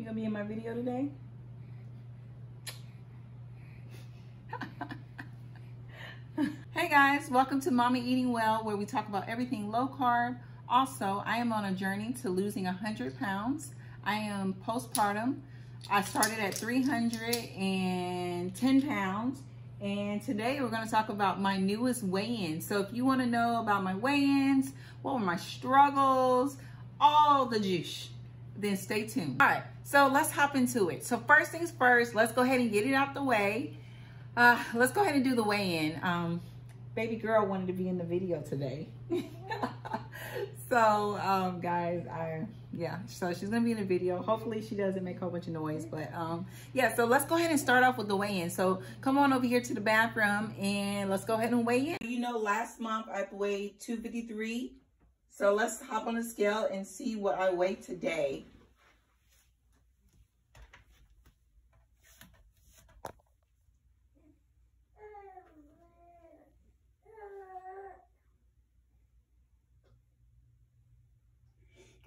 You gonna be in my video today? hey guys, welcome to Mommy Eating Well, where we talk about everything low carb. Also, I am on a journey to losing 100 pounds. I am postpartum. I started at 310 pounds. And today we're going to talk about my newest weigh-in. So if you want to know about my weigh-ins, what were my struggles, all the juice, then stay tuned. All right, so let's hop into it. So first things first, let's go ahead and get it out the way. Uh, let's go ahead and do the weigh-in. Um, baby girl wanted to be in the video today. so um, guys, I yeah, so she's gonna be in the video. Hopefully she doesn't make a whole bunch of noise, but um, yeah, so let's go ahead and start off with the weigh-in. So come on over here to the bathroom and let's go ahead and weigh in. You know, last month I weighed 253. So let's hop on the scale and see what I weigh today.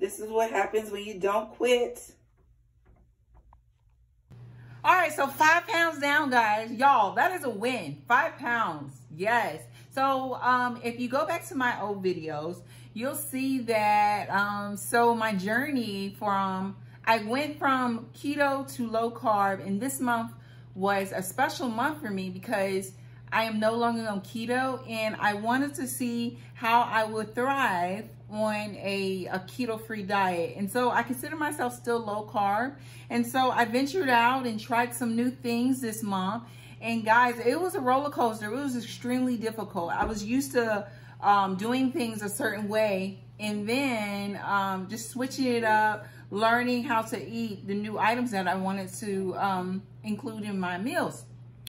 This is what happens when you don't quit. All right, so five pounds down, guys. Y'all, that is a win. Five pounds, yes. So um, if you go back to my old videos, you'll see that, um, so my journey from, I went from keto to low carb, and this month was a special month for me because I am no longer on keto, and I wanted to see how I would thrive on a, a keto-free diet. And so I consider myself still low carb. And so I ventured out and tried some new things this month. And guys, it was a roller coaster. It was extremely difficult. I was used to um, doing things a certain way and then um, just switching it up, learning how to eat the new items that I wanted to um, include in my meals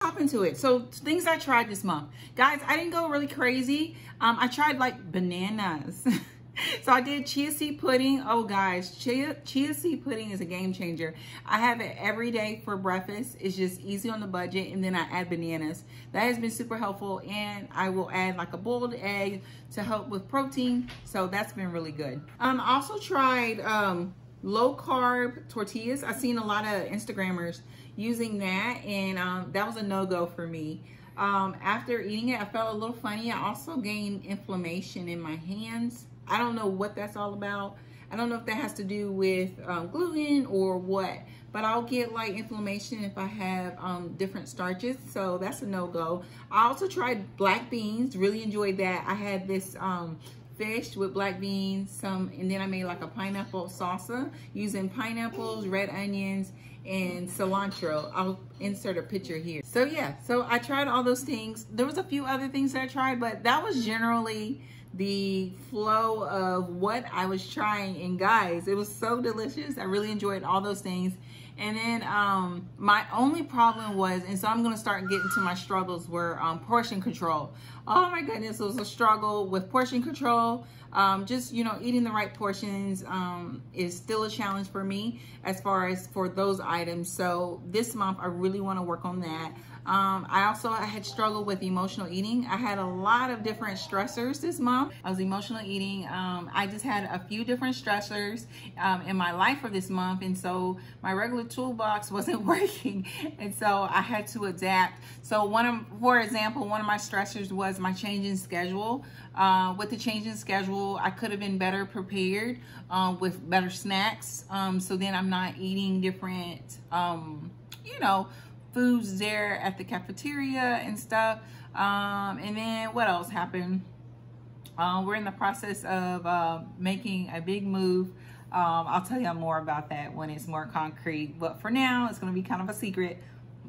hop into it. So things I tried this month. Guys, I didn't go really crazy. Um, I tried like bananas. so I did chia seed pudding. Oh guys, chia, chia seed pudding is a game changer. I have it every day for breakfast. It's just easy on the budget and then I add bananas. That has been super helpful and I will add like a boiled egg to help with protein. So that's been really good. Um, I also tried um, low carb tortillas. I've seen a lot of Instagrammers using that and um, that was a no-go for me. Um, after eating it, I felt a little funny. I also gained inflammation in my hands I don't know what that's all about. I don't know if that has to do with um, gluten or what, but I'll get like inflammation if I have um, different starches. So that's a no-go. I also tried black beans, really enjoyed that. I had this um, fish with black beans, some, and then I made like a pineapple salsa using pineapples, red onions, and cilantro. I'll insert a picture here. So yeah, so I tried all those things. There was a few other things that I tried, but that was generally the flow of what I was trying. And guys, it was so delicious. I really enjoyed all those things. And then um, my only problem was, and so I'm gonna start getting to my struggles were um, portion control. Oh my goodness, it was a struggle with portion control. Um, just, you know, eating the right portions um, is still a challenge for me as far as for those items. So this month, I really wanna work on that. Um, I also I had struggled with emotional eating. I had a lot of different stressors this month. I was emotional eating. Um, I just had a few different stressors um, in my life for this month. And so my regular toolbox wasn't working. And so I had to adapt. So one of, for example, one of my stressors was my changing schedule. Uh, with the changing schedule, I could have been better prepared uh, with better snacks. Um, so then I'm not eating different, um, you know, foods there at the cafeteria and stuff. Um, and then what else happened? Uh, we're in the process of uh, making a big move. Um, I'll tell you more about that when it's more concrete. But for now, it's going to be kind of a secret.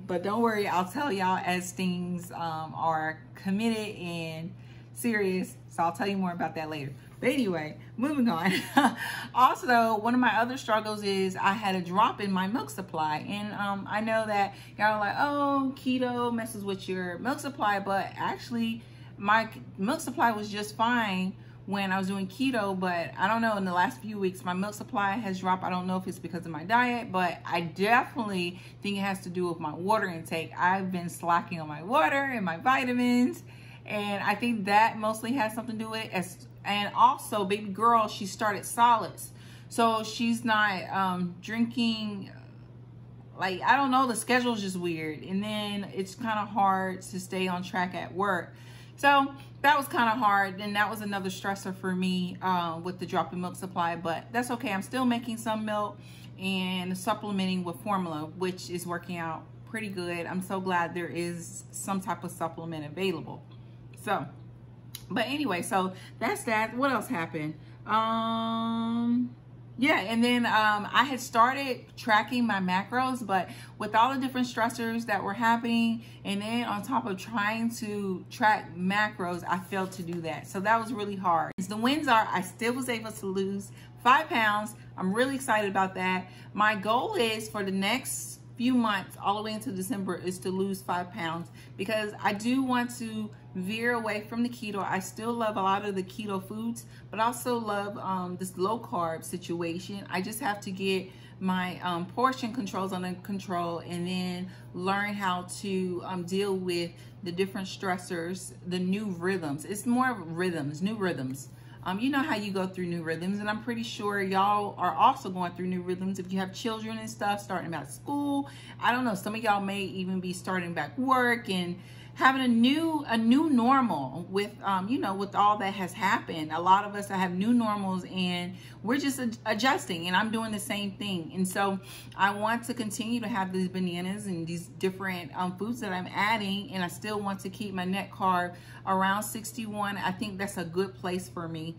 But don't worry, I'll tell y'all as things um, are committed and serious. So I'll tell you more about that later. But anyway, moving on. also, one of my other struggles is I had a drop in my milk supply. And um, I know that y'all are like, oh, keto messes with your milk supply. But actually, my milk supply was just fine when I was doing keto, but I don't know, in the last few weeks, my milk supply has dropped. I don't know if it's because of my diet, but I definitely think it has to do with my water intake. I've been slacking on my water and my vitamins, and I think that mostly has something to do with it. As and also, baby girl, she started solids. So she's not um, drinking like I don't know, the schedule's just weird. And then it's kind of hard to stay on track at work. So that was kind of hard. And that was another stressor for me uh, with the drop in milk supply. But that's okay. I'm still making some milk and supplementing with formula, which is working out pretty good. I'm so glad there is some type of supplement available. So, but anyway, so that's that. What else happened? Um, yeah, and then um, I had started tracking my macros, but with all the different stressors that were happening, and then on top of trying to track macros, I failed to do that. So that was really hard. The wins are I still was able to lose five pounds. I'm really excited about that. My goal is for the next few months all the way into December is to lose five pounds because I do want to veer away from the keto. I still love a lot of the keto foods, but also love um, this low carb situation. I just have to get my um, portion controls under control and then learn how to um, deal with the different stressors, the new rhythms. It's more rhythms, new rhythms. Um, you know how you go through new rhythms, and I'm pretty sure y'all are also going through new rhythms. If you have children and stuff, starting back school, I don't know. Some of y'all may even be starting back work and having a new a new normal with um you know with all that has happened. A lot of us have new normals and we're just adjusting and i'm doing the same thing. And so i want to continue to have these bananas and these different um, foods that i'm adding and i still want to keep my net carb around 61 i think that's a good place for me.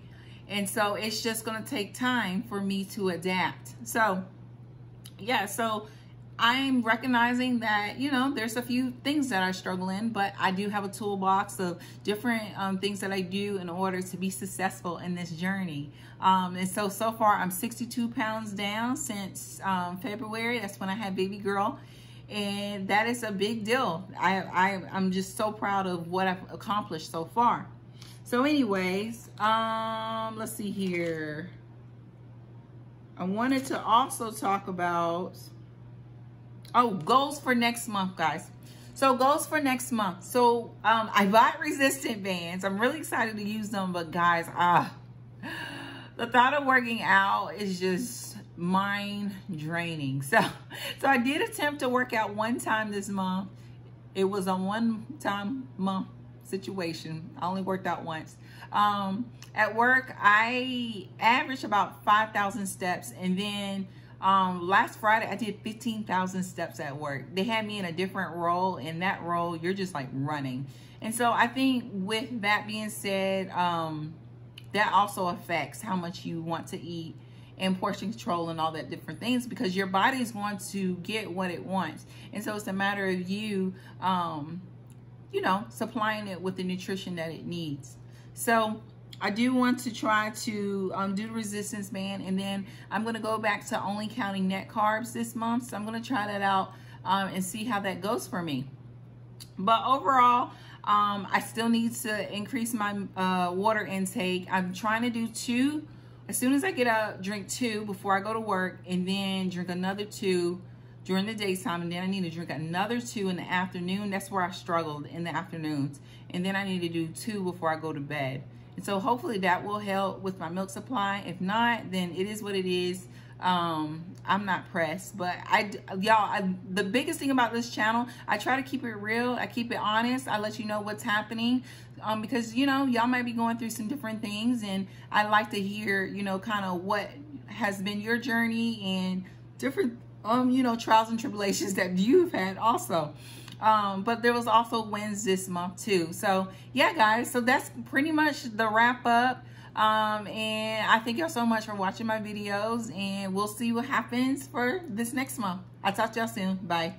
And so it's just going to take time for me to adapt. So yeah so I'm recognizing that, you know, there's a few things that I struggle in, but I do have a toolbox of different um, things that I do in order to be successful in this journey. Um, and so, so far I'm 62 pounds down since um, February. That's when I had baby girl. And that is a big deal. I, I, I'm just so proud of what I've accomplished so far. So anyways, um, let's see here. I wanted to also talk about Oh, goals for next month, guys. So goals for next month. So um, I bought resistant bands. I'm really excited to use them, but guys, ah, the thought of working out is just mind draining. So, so I did attempt to work out one time this month. It was a one time month situation. I only worked out once. Um, at work, I averaged about 5,000 steps and then um, last Friday, I did 15,000 steps at work. They had me in a different role. In that role, you're just like running. And so I think with that being said, um, that also affects how much you want to eat and portion control and all that different things because your body is going to get what it wants. And so it's a matter of you, um, you know, supplying it with the nutrition that it needs. So I do want to try to um, do the resistance band and then I'm going to go back to only counting net carbs this month. So I'm going to try that out um, and see how that goes for me. But overall, um, I still need to increase my uh, water intake. I'm trying to do two. As soon as I get out, drink two before I go to work and then drink another two during the daytime and then I need to drink another two in the afternoon. That's where I struggled in the afternoons. And then I need to do two before I go to bed. So hopefully that will help with my milk supply. If not, then it is what it is. Um, I'm not pressed, but I, y'all, the biggest thing about this channel, I try to keep it real. I keep it honest. I let you know what's happening. Um, because, you know, y'all might be going through some different things and I like to hear, you know, kind of what has been your journey and different, um, you know, trials and tribulations that you've had also. Um, but there was also wins this month too. So yeah, guys, so that's pretty much the wrap up. Um, and I thank y'all so much for watching my videos and we'll see what happens for this next month. I'll talk to y'all soon. Bye.